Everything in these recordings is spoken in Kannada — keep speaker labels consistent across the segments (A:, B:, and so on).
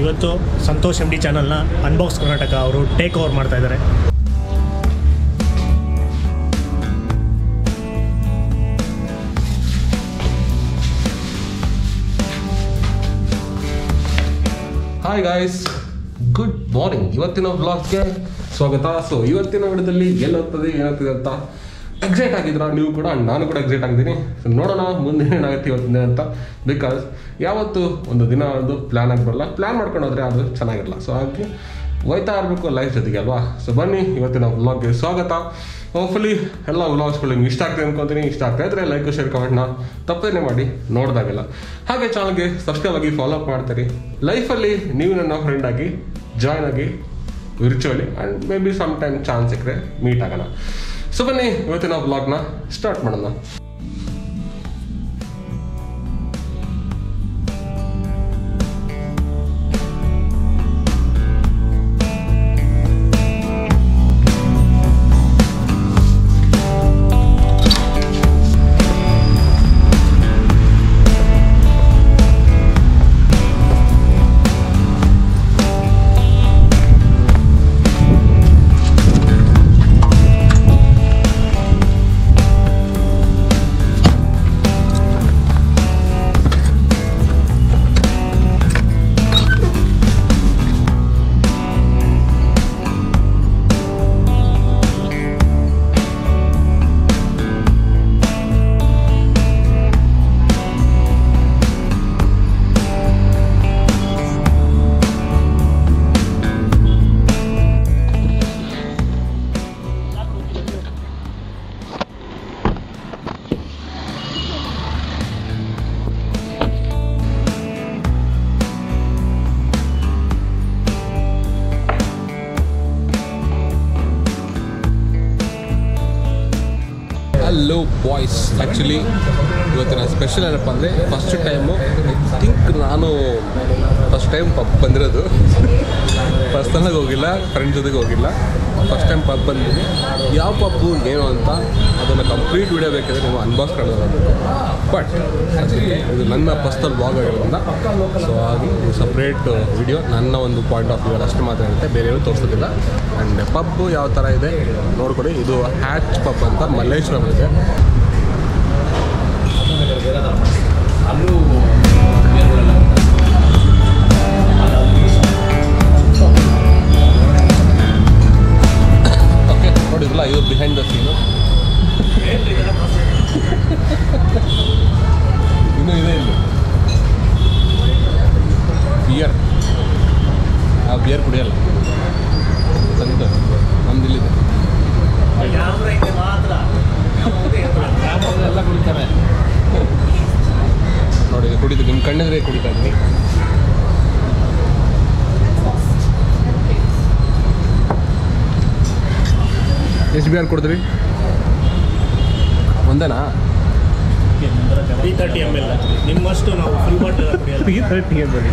A: ಇವತ್ತು ಸಂತೋಷ್ ಎಂ ಡಿ ಚಾನಲ್ನ ಅನ್ಬಾಕ್ಸ್ ಕರ್ನಾಟಕ ಅವರು ಟೇಕ್ ಓವರ್ ಮಾಡ್ತಾ ಇದ್ದಾರೆ.
B: ಹಾಯ್ ಗಾಯ್ಸ್ ಗುಡ್ ಮಾರ್ನಿಂಗ್ ಇವತ್ತಿನ ಬ್ಲಾಗ್ಗೆ ಸ್ವಾಗತ. ಸೊ ಇವತ್ತಿನ ವಿಡದಲ್ಲಿ ಏನಾಗ್ತದೆ ಏನಾಗ್ತದೆ ಅಂತ ಎಕ್ಸೈಟ್ ಆಗಿದ್ರ? ನೀವು ಕೂಡ, ನಾನು ಕೂಡ ಎಕ್ಸೈಟ್ ಆಗಿದ್ದೀನಿ ಸೊ ನೋಡೋಣ, ಮುಂದೆ ಏನಾಗುತ್ತೆ ಇವತ್ತಿನ ಅಂತ. ಬಿಕಾಸ್ ಯಾವತ್ತು ಒಂದು ದಿನ ಒಂದು ಪ್ಲ್ಯಾನ್ ಆಗಿ ಬರಲ್ಲ. ಪ್ಲ್ಯಾನ್ ಮಾಡ್ಕೊಂಡು ಹೋದ್ರೆ ಅದು ಚೆನ್ನಾಗಿರಲ್ಲ. ಸೊ ಹಾಗೆ ಹೋಯ್ತಾ ಇರಬೇಕು ಲೈಫ್ ಜೊತೆಗೆ ಅಲ್ವಾ? ಸೊ ಬನ್ನಿ, ಇವತ್ತಿನ ವ್ಲಾಗ್ಗೆ ಸ್ವಾಗತ. ಹೋಪ್ಫುಲಿ ಎಲ್ಲ ವ್ಲಾಗ್ಸ್ಗಳು ನಿಮ್ಗೆ ಇಷ್ಟ ಆಗ್ತದೆ ಅನ್ಕೊಂತೀನಿ. ಇಷ್ಟ ಆಗ್ತಾ ಇದ್ರೆ ಲೈಕ್ ಶೇರ್ ಕಮೆಂಟ್ನ ತಪ್ಪೇನೆ ಮಾಡಿ ನೋಡ್ದಾಗೆಲ್ಲ. ಹಾಗೆ ಚಾನಲ್ಗೆ ಸಬ್ಸ್ಕ್ರೈಬ್ ಆಗಿ ಫಾಲೋ ಅಪ್ ಮಾಡ್ತೀರಿ. ಲೈಫಲ್ಲಿ ನೀವು ನನ್ನ ಫ್ರೆಂಡ್ ಆಗಿ ಜಾಯ್ನ್ ಆಗಿ virtually and may be some time chance ಸಿಕ್ಕರೆ ಮೀಟ್ ಆಗೋಣ. ಸೊ ಬನ್ನಿ ಇವತ್ತಿನ ವ್ಲಾಗ್ನ ಸ್ಟಾರ್ಟ್ ಮಾಡೋಣ. ಹಲೋ ಬಾಯ್ಸ್ ಆ್ಯಕ್ಚುಲಿ ಇವತ್ತಿನ ಸ್ಪೆಷಲ್ ಏನಪ್ಪ ಅಂದರೆ ಫಸ್ಟ್ ಟೈಮು ಐ ಥಿಂಕ್ ನಾನು ಫಸ್ಟ್ ಟೈಮ್ ಬಂದಿರೋದು. ಪರ್ಸ್ನಲ್ಲಾಗಿ ಹೋಗಿಲ್ಲ ಫ್ರೆಂಡ್ ಜೊತೆಗೆ ಹೋಗಿಲ್ಲ. ಫಸ್ಟ್ ಟೈಮ್ ಪಬ್ ಬಂದಿದ್ದೀನಿ ಯಾವ ಪಬ್ಬು ಏನು ಅಂತ ಅದನ್ನು ಕಂಪ್ಲೀಟ್ ವಿಡಿಯೋ ಬೇಕಿದ್ರೆ ನೀವು ಮಾಡೋದು ಬಟ್ ಇದು ನನ್ನ ಪರ್ಸ್ನಲ್ ಬ್ಲಾಗ್ ಆಗಿರೋದ್ರಿಂದ ಸೊ ಹಾಗೆ ಸಪ್ರೇಟ್ ವಿಡಿಯೋ ನನ್ನ ಒಂದು ಪಾಯಿಂಟ್ ಆಫ್ ವ್ಯೂ ಅಷ್ಟು ಮಾತ್ರ ಇರುತ್ತೆ ಏನು ತೋರಿಸೋದಿಲ್ಲ. ಆ್ಯಂಡ್ ಪಬ್ಬು ಯಾವ ಥರ ಇದೆ ನೋಡ್ಕೊಡಿ ಇದು ಹ್ಯಾಚ್ ಪಬ್ ಅಂತ ಮಲ್ಲೇಶ್ವರಂ ಇದೆ. ಬಿಯರ್ ಕುಡಿಯಲ್ಲ. ಸಂತು ನಮ್ದು ಇಲ್ಲಿದೆ. ಎಲ್ಲ ಕುಡಿತಾರೆ. ನೋಡಿ ಕುಡಿದು ನಿಮ್ಮ ಕಣ್ಣಿದ್ರೆ ಕುಡಿತಾ ಇದ್ದೀನಿ. ಎಷ್ಟು ಬಿಯರ್ ಕುಡಿದ್ರಿ? ಒಂದೇನಾ?
A: ತ್ರೀ ತರ್ಟಿ ಎಂ ಎಲ್ ನಿಮ್ಮಷ್ಟು ನಾವು ಫುಲ್ ಬಾಟಲ್ ಕುಡಿಯಲ್ಲ.
B: ತ್ರೀ ತರ್ಟಿ ಎಂ ಎಲ್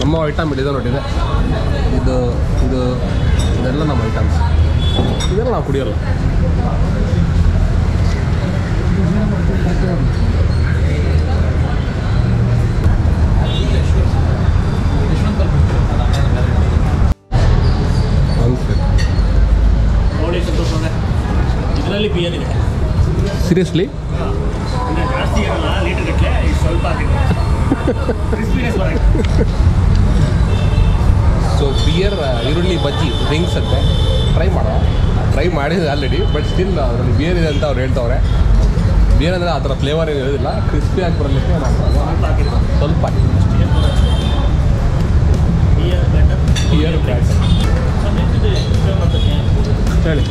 B: ನಮ್ಮ ಐಟಮ್ ಇದೆ ನೋಡಿದೆ ಇದು. ಇದು ಇದೆಲ್ಲ ನಮ್ಮ ಐಟಮ್ಸ್ ಇದೆಲ್ಲ ನಾವು ಕುಡಿಯೋಲ್ಲ.
A: ನೋಡಿ ಸಂತೋಷ್ ಅವರೇ. ಇದರಲ್ಲಿ ಬಿಯರ್ ಇದೆ.
B: ಸೀರಿಯಸ್ಲಿ ಸೊ ಬಿಯರ್ ಈರುಳ್ಳಿ ಬಜ್ಜಿ ರಿಂಗ್ಸ್ ಅಂತೆ ಟ್ರೈ ಮಾಡೋಣ. ಟ್ರೈ ಮಾಡಿದೆ ಆಲ್ರೆಡಿ ಬಟ್ ಸ್ಟಿಲ್ ಅದರಲ್ಲಿ ಬಿಯರ್ ಇದೆ ಅಂತ ಅವ್ರು ಹೇಳ್ತವ್ರೆ. ಬಿಯರ್ ಅಂದರೆ ಆ ಥರ ಫ್ಲೇವರ್ ಏನು ಇರೋದಿಲ್ಲ. ಕ್ರಿಸ್ಪಿ ಆಗಿ ಬರಲಿಕ್ಕೆ
A: ಸ್ವಲ್ಪ. ಬಿಯರ್
B: ಹೇಳಿ.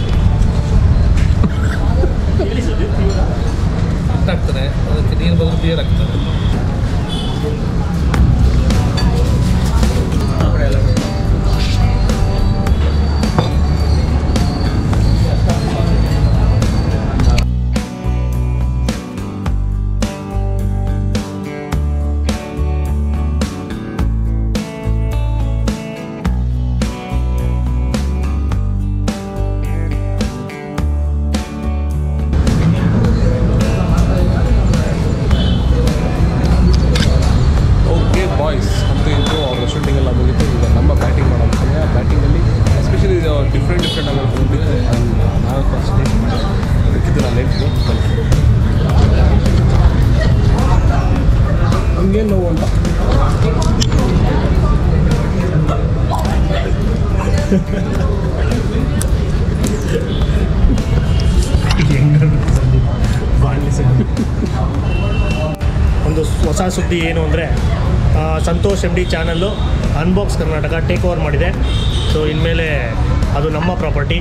A: ಹೊಸ ಸುದ್ದಿ ಏನು ಅಂದರೆ Santosh M D channel unbox Karnataka take over ಮಾಡಿದೆ. ಸೊ ಇನ್ಮೇಲೆ ಅದು ನಮ್ಮ ಪ್ರಾಪರ್ಟಿ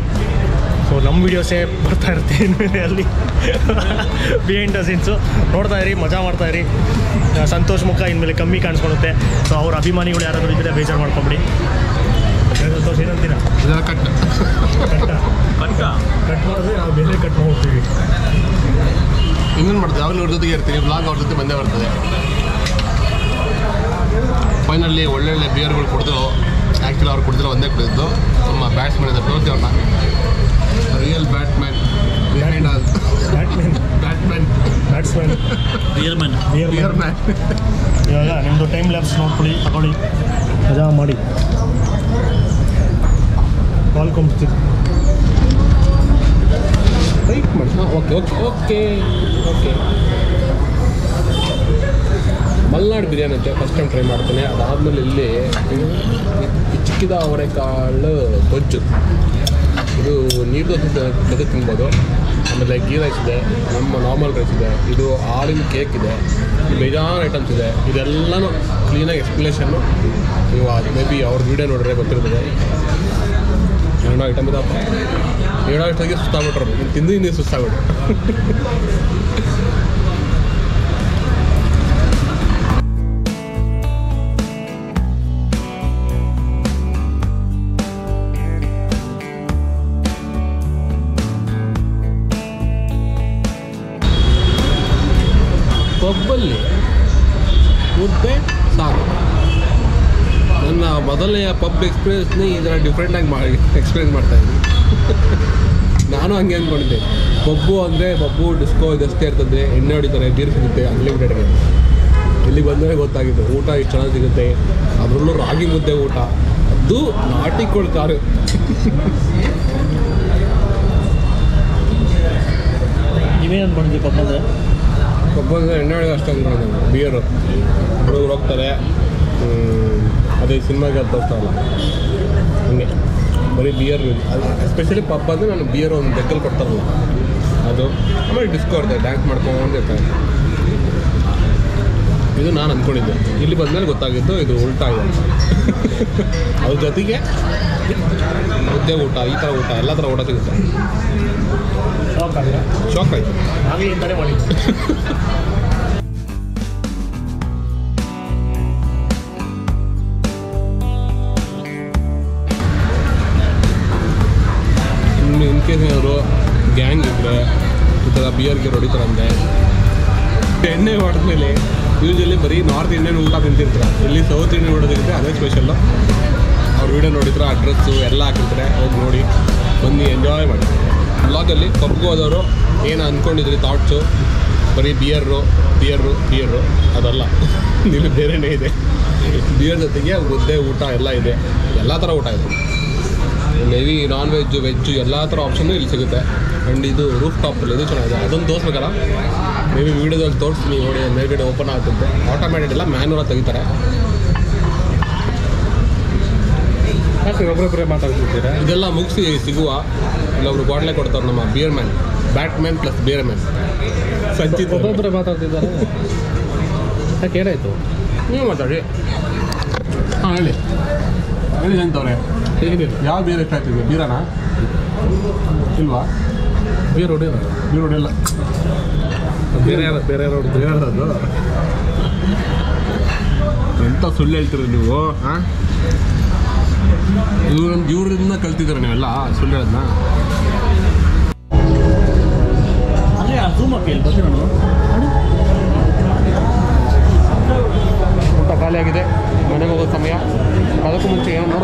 A: ಸೊ ನಮ್ಮ ವೀಡಿಯೋಸೇ ಬರ್ತಾ ಇರುತ್ತೆ ಇನ್ಮೇಲೆ ಅಲ್ಲಿ. ಬಿಹೈಂಡ್ ದ ಸೀನ್ಸು ನೋಡ್ತಾ ಇರಿ ಮಜಾ ಮಾಡ್ತಾ ಇರಿ. ಸಂತೋಷ್ ಮುಖ ಇನ್ಮೇಲೆ ಕಮ್ಮಿ ಕಾಣಿಸ್ಕೊಳುತ್ತೆ. ಸೊ ಅವ್ರ ಅಭಿಮಾನಿಗಳು ಯಾರಾದರೂ ಇದ್ದರೆ ಬೇಜಾರು ಮಾಡ್ಕೊಬಿಡಿ. ಸಂತೋಷ್ ಏನಂತೀರಾ?
B: ಇದೆಲ್ಲ ಕಟ್
A: ಕಟ್ ಮಾಡಿದ್ರೆ ನಾವು ಬೇರೆ ಕಟ್ ಮಾಡ್ತೀವಿ.
B: ಇನ್ನೇನು ಮಾಡ್ತೀವಿ ಯಾವಾಗಲೂ ಅವ್ರ ಜೊತೆಗೆ ಇರ್ತೀವಿ ಬ್ಲಾಗ್ ಅವ್ರ ಜೊತೆ ಬಂದೇ ಬರ್ತದೆ. ಫೈನಲ್ಲಿ ಒಳ್ಳೊಳ್ಳೆ ಬಿಯರ್ಗಳು ಕುಡಿದ್ರು ಆ್ಯಕ್ಚುಲಿ ಅವ್ರು ಕುಡಿದ್ರು ಒಂದೇ ಕುಡಿದಿದ್ದು. ನಮ್ಮ ಬ್ಯಾಟ್ಸ್ಮನ್ ಇದ್ದಾರೆ ತೋರಿಸಿ ಅವ್ರನ್ನ.
A: Real
B: Batman
A: behind
C: Batman batsman
B: real man
A: ಇವಾಗ ನಿಮ್ಮದು ಟೈಮ್ ಲ್ಯಾಬ್ಸ್ ನೋಡ್ಕೊಳ್ಳಿ ತಗೊಳ್ಳಿ. ಮಜಾ ಮಾಡಿ. ಪಾಲ್ಕೊಂಬಿಡ್ತೀವಿ
B: ರೈಟ್ ಮಾಡಿ ಹಾಂ okay okay okay okay Malnad biryani ಅಂತೆ ಫಸ್ಟ್ ಟೈಮ್ ಟ್ರೈ ಮಾಡ್ತೇನೆ. ಅದಾದಮೇಲೆ ಇಲ್ಲಿ ಚಿಕ್ಕಿದ ಅವರೆಕಾಳು ಗೊಜ್ಜು. ಇದು ನೀರು ಜೊತೆ ತಿನ್ಬೋದು. ಆಮೇಲೆ ಗೀ ರೈಸ್ ಇದೆ, ನಮ್ಮ ನಾರ್ಮಲ್ ರೈಸ್ ಇದೆ. ಇದು ಆಲಿನ್ ಕೇಕ್ ಇದೆ. ಬೇಜಾನ್ ಐಟಮ್ಸ್ ಇದೆ. ಇದೆಲ್ಲನೂ ಕ್ಲೀನಾಗಿ ಎಕ್ಸ್ಪ್ಲೇಷನ್ನು ನೀವು ಅದು ಮೇ ಬಿ ಅವ್ರ ವೀಡಿಯೋ ನೋಡಿದ್ರೆ ಗೊತ್ತಿರ್ತದೆ. ಏನೋ ಐಟಮ್ ಇದಪ್ಪ ಏಳೋ ಅಷ್ಟಾಗಿ ಸುಸ್ತಾಗ್ಬಿಟ್ರು ಇನ್ನು ತಿಂದು ಇನ್ನೂ ಸುಸ್ತಾಗ್ಬಿಟ್ರು ಪಬ್ಬಲ್ಲಿ ಮುದ್ದೆ ಸಾರು ನನ್ನ ಮೊದಲನೆಯ ಪಬ್ ಎಕ್ಸ್ಪೀರಿಯನ್ಸ್ನ ಈ ಥರ ಡಿಫ್ರೆಂಟಾಗಿ ಮಾಡಿ ಎಕ್ಸ್ಪೀರಿಯನ್ಸ್ ಮಾಡ್ತಾ ಇದ್ದೀನಿ. ನಾನು ಹಂಗೆ ಅಂದ್ಕೊಂಡಿದ್ದೆ. ಪಬ್ಬು ಅಂದರೆ ಪಬ್ಬು ಡಿಸ್ಕೋ ಇದಷ್ಟೇ ಇರ್ತದೆ. ಎಣ್ಣೆ ಹೊಡಿತಾರೆ ಬೀರ್ ಸಿಗುತ್ತೆ ಅನ್ಲಿಮಿಟೆಡ್ಗೆ ಇಲ್ಲಿ ಬಂದರೆ ಗೊತ್ತಾಗಿದ್ದು ಊಟ ಇಷ್ಟು ಚೆನ್ನಾಗಿ ಸಿಗುತ್ತೆ. ಅದರಲ್ಲೂ ರಾಗಿ ಮುದ್ದೆ ಊಟ. ಅದು ನಾಟಿ ಕಾರು.
A: ನೀವೇ ಅಂದ್ಕೊಂಡಿದ್ದೀವಿ ಪಪ್ಪಂದ್ರೆ
B: ಪಬ್ಬು ಅಂದರೆ ಎಣ್ಣೆ ಹೊಡೆದು ಅಷ್ಟೇ ಅಂದ್ಕೊಂಡಿದ್ದೆ ಬಿಯರು ಹುಡುಗರು ಹೋಗ್ತಾರೆ. ಅದೇ ಸಿನಿಮಾಗೆ ಅದು ತೋರಿಸ್ತಾರಲ್ಲ ಹಂಗೆ. ಬರೀ ಬಿಯರ್ ಎಸ್ಪೆಷಲಿ ಪಪ್ಪ ಅಂದರೆ ನಾನು ಬಿಯರ್ ಒಂದು ಬೆಕ್ಕಲ್ಲಿ ಕೊಡ್ತಾರಲ್ಲ. ಅದು ಆಮೇಲೆ ಡಿಸ್ಕೋ ಇರ್ತದೆ ಡ್ಯಾನ್ಸ್ ಮಾಡ್ಕೊಂಡು ಇರ್ತಾರೆ. ಇದು ನಾನು ಅಂದ್ಕೊಂಡಿದ್ದೆ ಇಲ್ಲಿ ಬಂದಮೇಲೆ ಗೊತ್ತಾಗಿದ್ದು ಇದು ಉಲ್ಟಾ ಇದೆ. ಅದ್ರ ಜೊತೆಗೆ ಮುದ್ದೆ ಊಟ ಈ ಥರ ಊಟ ಎಲ್ಲ ಥರ ಊಟ ಸಿಗುತ್ತೆ.
A: ಶಾಕ್
B: ಆಯಿತು? ಏನಾದ್ರು ಗ್ಯಾಂಗ್ ಇದ್ದರೆ ಈ ಥರ ಬಿಯರ್ಗೆ ಹೊಡಿತಾರಂತೆ ಎಣ್ಣೆ ಹೊಡೆದ್ಮೇಲೆ ಯೂಶಲಿ ಬರೀ ನಾರ್ತ್ ಇಂಡಿಯನ್ ಊಟ ತಿಂತಿರ್ತಾರೆ. ಇಲ್ಲಿ ಸೌತ್ ಇಂಡಿಯನ್ ಊಟ ತಿಂತಾರೆ ಅದೇ ಸ್ಪೆಷಲ್ಲು ಅವ್ರು ವೀಡಿಯೋ ನೋಡಿದ್ರೆ ಅಡ್ರೆಸ್ಸು ಎಲ್ಲ ಹಾಕಿರ್ತಾರೆ. ಹೋಗಿ ನೋಡಿ ಬಂದು ಎಂಜಾಯ್ ಮಾಡಿ. ಬ್ಲಾಗಲ್ಲಿ ಪಬ್ಗೆ ಹೋದವರು ಏನು ಅಂದ್ಕೊಂಡಿದ್ರಿ ಥಾಟ್ಸು ಬರೀ ಬಿಯರು ಬಿಯರು ಬಿಯರು ಅದಲ್ಲ. ಇಲ್ಲಿ ಬೇರೆನೇ ಇದೆ. ಬಿಯರ್ ಜೊತೆಗೆ ಮುದ್ದೆ ಊಟ ಎಲ್ಲ ಇದೆ. ಎಲ್ಲ ಥರ ಊಟ ಇದೆ. ಮೇಬಿ ನಾನ್ ವೆಜ್ ವೆಜ್ಜು ಎಲ್ಲ ಥರ ಆಪ್ಷನ್ನು ಇಲ್ಲಿ ಸಿಗುತ್ತೆ. ಆ್ಯಂಡ್ ಇದು ರೂಫ್ ಟಾಪಲ್ಲಿ ಇದು ಚೆನ್ನಾಗಿದೆ. ಅದೊಂದು ತೋರಿಸ್ಬೇಕಲ್ಲ? ಮೇ ಬಿ ವೀಡಿಯೋದಲ್ಲಿ ತೋರಿಸ್ತೀನಿ ನೋಡಿ ಮೇಲ್ಗಡೆ ಓಪನ್ ಆಗುತ್ತೆ ಆಟೋಮ್ಯಾಟಿಕ್ ಎಲ್ಲ ಮ್ಯಾನುವಲ್ ತೆಗಿತಾರೆ.
C: ಒಬ್ಬರೊಬ್ಬರೇ ಮಾತಾಡ್ತಿರ್ತೀರಾ
B: ಇದೆಲ್ಲ ಮುಗಿಸಿ ಸಿಗುವ. ಇಲ್ಲೊಬ್ರು ಬಾಟ್ಲೆ ಕೊಡ್ತಾರೆ ನಮ್ಮ beer man bat man plus beer man Sanchit
C: ಒಬ್ಬೊಬ್ಬರೇ ಮಾತಾಡ್ತಿದ್ದಾರೆ. ಯಾಕೆ ಏನಾಯ್ತು?
B: ನೀವು ಮಾತಾಡಿ. ಹಾಂ ಹೇಳಿ. ಹೇಳಿ ಅಂತವ್ರೆ
C: ಹೇಗಿದೆ
B: ಯಾವ ಬೀರ್ ಎಷ್ಟು ಆಗ್ತಿದೆ ಬೀರನ ಇಲ್ವಾ?
C: ಬೀರ್ ಹೊಡೆಯಲ್ಲ
B: ಬೀರ್ ಹೊಡೆಯಲ್ಲ
C: ಬೇರೆ ಯಾರು ಬೇರೆ ಯಾರು ಹೊಡೆದು
B: ಹೇಳೋದು ಎಂಥ ಸುಳ್ಳು ಹೇಳ್ತೀರಿ ನೀವು ಹಾಂ ಇವ್ರ ಇವ್ರಿಂದ ಕಲ್ತಿದ್ದೀರ ನೀವೆಲ್ಲ? ಸುಳ್ಳು ಹೇಳೋದನ್ನ?
A: ಅಲ್ಲೇ ಖಾಲಿ ಝೂಮ್ ಹಾಕಿ ಇಲ್ಲಿ ಬರ್ತೀನಿ ನಾನು.
B: ಊಟ ಖಾಲಿಯಾಗಿದೆ ಮನೆಗೆ ಹೋಗೋ ಸಮಯ.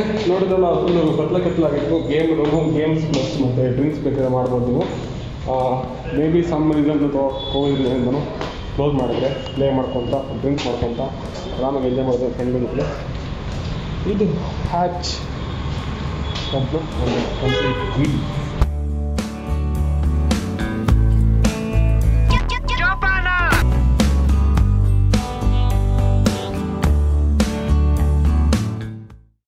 B: ಇದ್ದೀವಿ
A: ನೋಡಿದ್ರೆ ನಾವು
B: ಓಕೆ ಫುಲ್ಲು ಕತ್ಲ ಕತ್ಲಾಗಿತ್ತು ಗೇಮ್ ಗೇಮ್ಸ್ ಪ್ಲಸ್ ಮತ್ತು ಡ್ರಿಂಕ್ಸ್ ಬೇಕಾದ್ರೆ ಮಾಡ್ಬೋದು ನೀವು. ಮೇ ಬಿ ಸಮ್ ರೀಸನ್ ಕೋವಿಡ್ನಿಂದನೂ ಕ್ಲೋಸ್ ಮಾಡಿದ್ರೆ ಪ್ಲೇ ಮಾಡ್ಕೊತ ಡ್ರಿಂಕ್ ಮಾಡ್ಕೊತ, ಆರಾಮಾಗಿ ಎಂಜಾಯ್ ಮಾಡಿದ್ರೆ ಫ್ರೆಂಡ್ ಜೊತೆ ಇದು ಹ್ಯಾಚ್ ಕಂಪ್ಲೀಟ್ ಕಂಪ್ಲೀಟ್